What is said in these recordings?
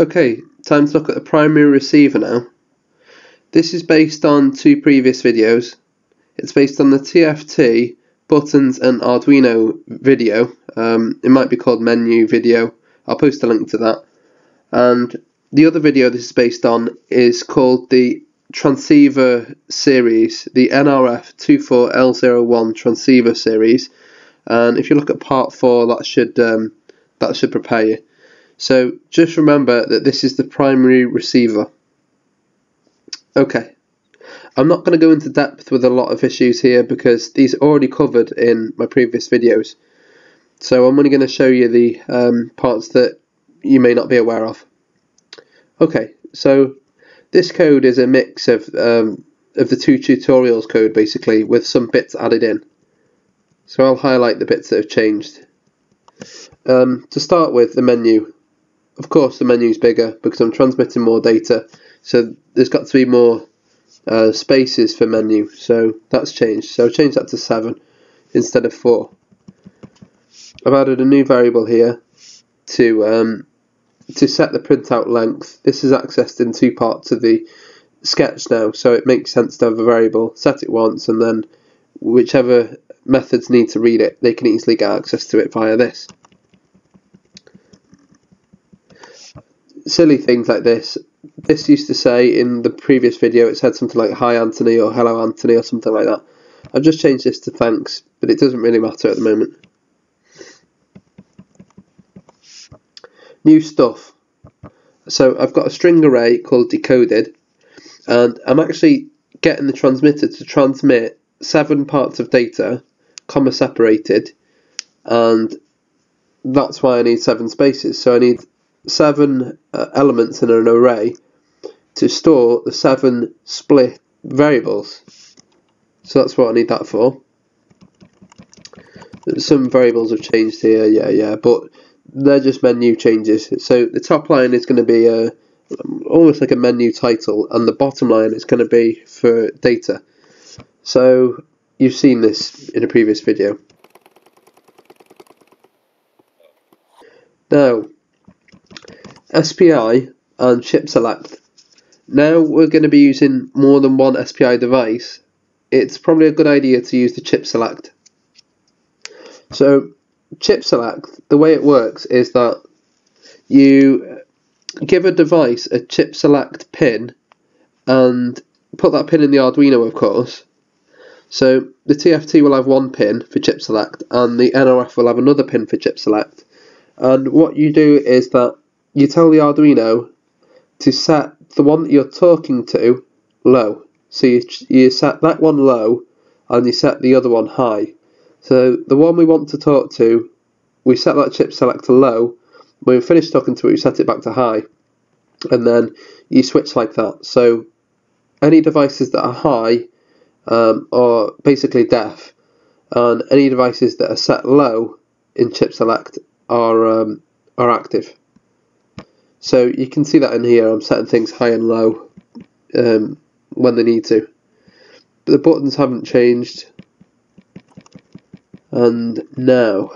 Okay, time to look at the primary receiver now. This is based on two previous videos. It's based on the TFT buttons and Arduino video. Um, it might be called menu video. I'll post a link to that. And the other video this is based on is called the transceiver series, the NRF24L01 transceiver series. And if you look at part four, that should um, that should prepare you. So just remember that this is the primary receiver. Okay, I'm not going to go into depth with a lot of issues here because these are already covered in my previous videos. So I'm only going to show you the um, parts that you may not be aware of. Okay, so this code is a mix of um, of the two tutorials code basically with some bits added in. So I'll highlight the bits that have changed. Um, to start with, the menu. Of course, the menu is bigger because I'm transmitting more data, so there's got to be more uh, spaces for menu. So that's changed. So I've changed that to 7 instead of 4. I've added a new variable here to um, to set the printout length. This is accessed in two parts of the sketch now, so it makes sense to have a variable, set it once, and then whichever methods need to read it, they can easily get access to it via this. Silly things like this. This used to say in the previous video, it said something like hi Antony or hello Antony or something like that. I've just changed this to thanks, but it doesn't really matter at the moment. New stuff. So I've got a string array called decoded, and I'm actually getting the transmitter to transmit seven parts of data, comma separated, and that's why I need seven spaces. So I need seven uh, elements in an array to store the seven split variables. So that's what I need that for. Some variables have changed here, yeah, yeah, but they're just menu changes. So the top line is going to be a, almost like a menu title, and the bottom line is going to be for data. So you've seen this in a previous video. Now, SPI and chip select. Now we're going to be using more than one SPI device. It's probably a good idea to use the chip select. So chip select, the way it works is that you give a device a chip select pin and put that pin in the Arduino of course. So the TFT will have one pin for chip select and the NRF will have another pin for chip select. And what you do is that you tell the Arduino to set the one that you're talking to low. So you, you set that one low and you set the other one high. So the one we want to talk to, we set that chip selector low. When we finish talking to it, we set it back to high. And then you switch like that. So any devices that are high um, are basically deaf. And any devices that are set low in chip select are, um, are active. So you can see that in here, I'm setting things high and low um, when they need to. But the buttons haven't changed. And now.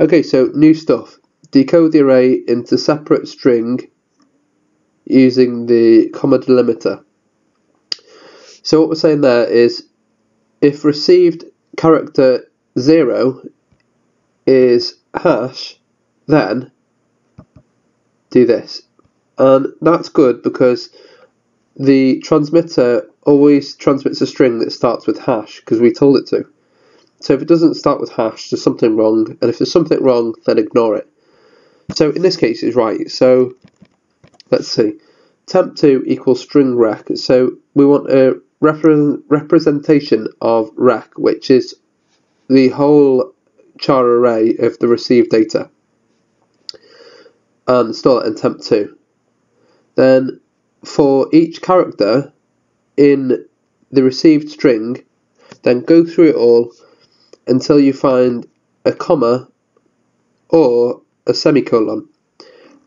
Okay, so new stuff. Decode the array into separate string using the comma delimiter. So what we're saying there is if received character 0 is hash, then do this. And that's good because the transmitter always transmits a string that starts with hash because we told it to. So if it doesn't start with hash, there's something wrong, and if there's something wrong, then ignore it. So in this case, it's right. So let's see. Temp2 equals string rec. So we want a repre representation of rec, which is the whole char array of the received data Uh, and store it in temp2. Then for each character in the received string, then go through it all until you find a comma or a semicolon.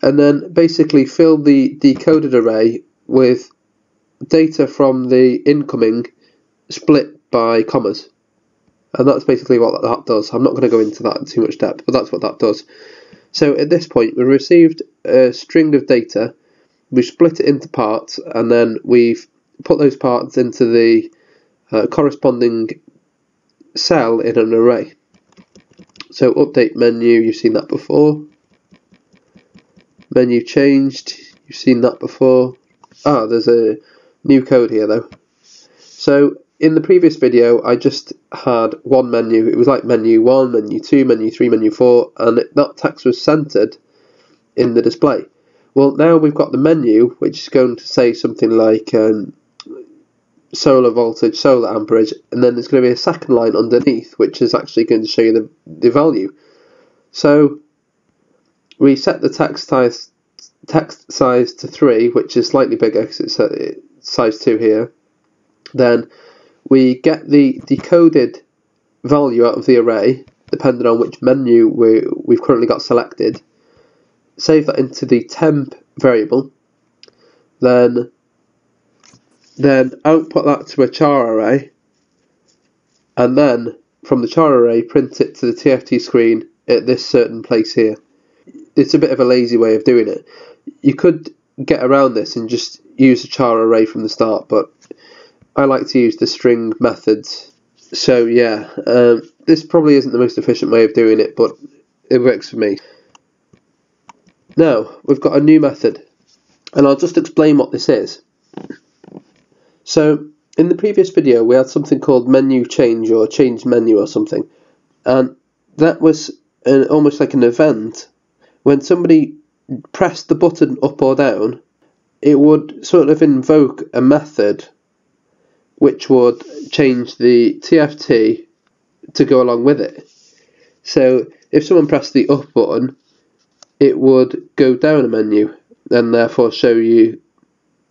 And then basically fill the decoded array with data from the incoming split by commas. And that's basically what that does. I'm not going to go into that in too much depth, but that's what that does. So at this point, we received a string of data, we split it into parts, and then we've put those parts into the uh, corresponding cell in an array. So update menu, you've seen that before. Menu changed, you've seen that before. Ah, there's a new code here though. So in the previous video, I just had one menu. It was like menu 1, menu 2, menu 3, menu 4, and it, that text was centered in the display. Well, now we've got the menu, which is going to say something like um, solar voltage, solar amperage, and then there's going to be a second line underneath, which is actually going to show you the, the value. So we set the text size, text size to 3, which is slightly bigger because it's uh, size 2 here. Then we get the decoded value out of the array, depending on which menu we, we've currently got selected, save that into the temp variable, then then output that to a char array, and then from the char array print it to the TFT screen at this certain place here. It's a bit of a lazy way of doing it. You could get around this and just use a char array from the start, but I like to use the string methods. So yeah, um, this probably isn't the most efficient way of doing it, but it works for me. Now, we've got a new method, and I'll just explain what this is. So, in the previous video, we had something called menu change or change menu or something, and that was an, almost like an event. When somebody pressed the button up or down, it would sort of invoke a method which would change the TFT to go along with it. So if someone pressed the up button, it would go down a menu and therefore show you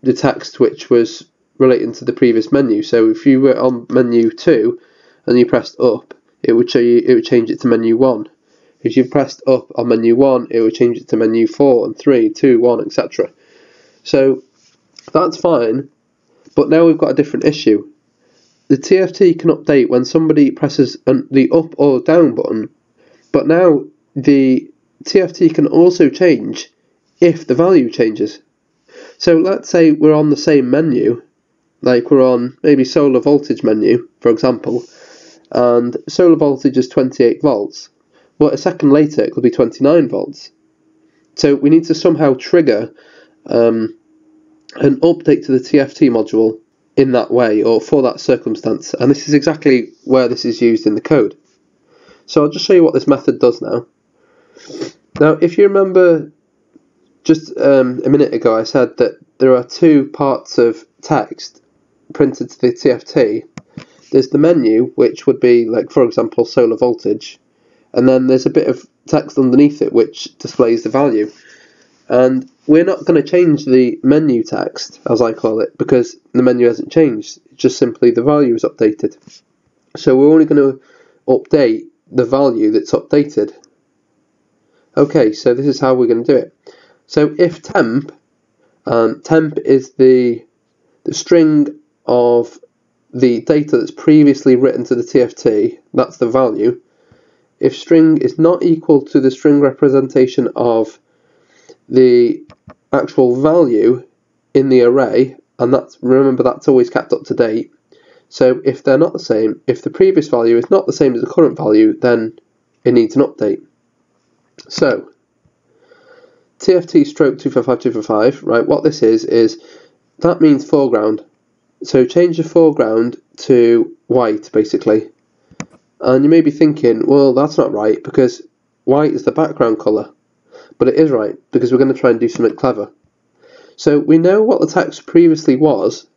the text which was relating to the previous menu. So if you were on menu 2 and you pressed up, it would show you it would change it to menu 1. If you pressed up on menu 1, it would change it to menu 4 and 3, 2, 1, etc. So that's fine but now we've got a different issue. The TFT can update when somebody presses an, the up or down button, but now the TFT can also change if the value changes. So let's say we're on the same menu, like we're on maybe solar voltage menu, for example, and solar voltage is 28 volts. Well, a second later it could be 29 volts. So we need to somehow trigger um, an update to the TFT module in that way or for that circumstance. And this is exactly where this is used in the code. So I'll just show you what this method does now. Now, if you remember just um, a minute ago, I said that there are two parts of text printed to the TFT. There's the menu, which would be like, for example, solar voltage, and then there's a bit of text underneath it which displays the value. And we're not going to change the menu text, as I call it, because the menu hasn't changed. It's just simply the value is updated. So we're only going to update the value that's updated. Okay, so this is how we're going to do it. So if temp, um, temp is the the string of the data that's previously written to the TFT, that's the value. If string is not equal to the string representation of the actual value in the array, and that's remember that's always kept up to date. So if they're not the same, if the previous value is not the same as the current value, then it needs an update. So TFT stroke 255255, right, what this is, is that means foreground. So change the foreground to white, basically. And you may be thinking, well, that's not right, because white is the background colour. But it is right, because we're going to try and do something clever. So we know what the text previously was,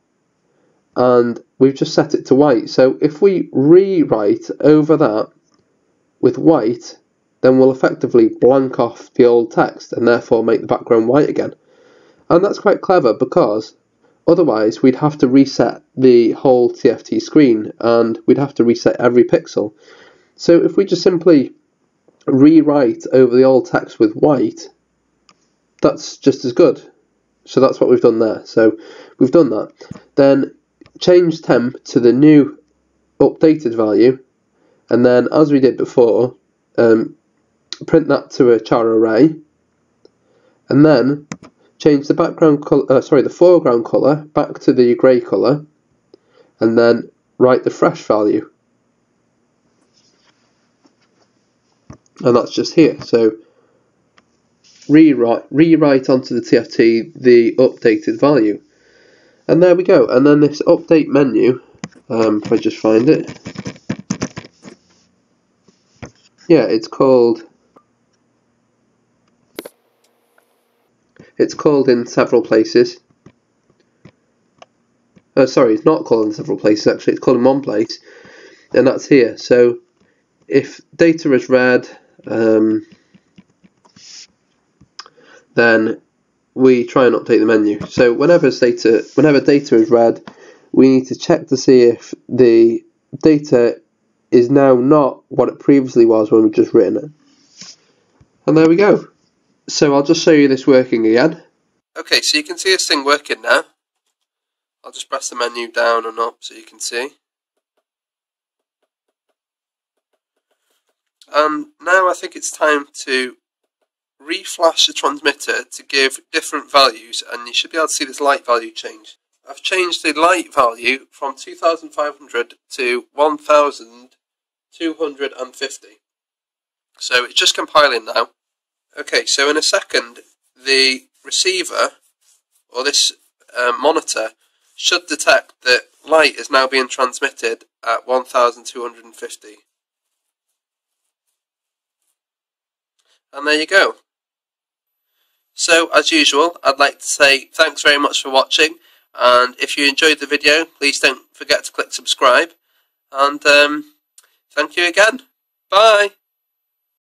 and we've just set it to white. So if we rewrite over that with white, then we'll effectively blank off the old text and therefore make the background white again. And that's quite clever because otherwise we'd have to reset the whole TFT screen and we'd have to reset every pixel. So if we just simply rewrite over the old text with white, that's just as good. So that's what we've done there. So we've done that. Then change temp to the new updated value, and then as we did before, um, print that to a char array, and then change the background color, uh, sorry, the foreground color back to the grey color, and then write the fresh value. And that's just here. So rewrite, rewrite onto the TFT the updated value. And there we go. And then this update menu, um, if I just find it, yeah, it's called It's called in several places. Uh, sorry, it's not called in several places actually, it's called in one place, and that's here. So if data is read, um, then we try and update the menu. So whenever data, whenever data is read, we need to check to see if the data is now not what it previously was when we just written it. And there we go. So I'll just show you this working again. Okay, so you can see this thing working now. I'll just press the menu down and up so you can see. And now I think it's time to reflash the transmitter to give different values and you should be able to see this light value change. I've changed the light value from 2500 to 1250. So it's just compiling now. Okay, so in a second, the receiver, or this uh, monitor, should detect that light is now being transmitted at 1250. And there you go. So, as usual, I'd like to say thanks very much for watching, and if you enjoyed the video, please don't forget to click subscribe, and um, thank you again. Bye!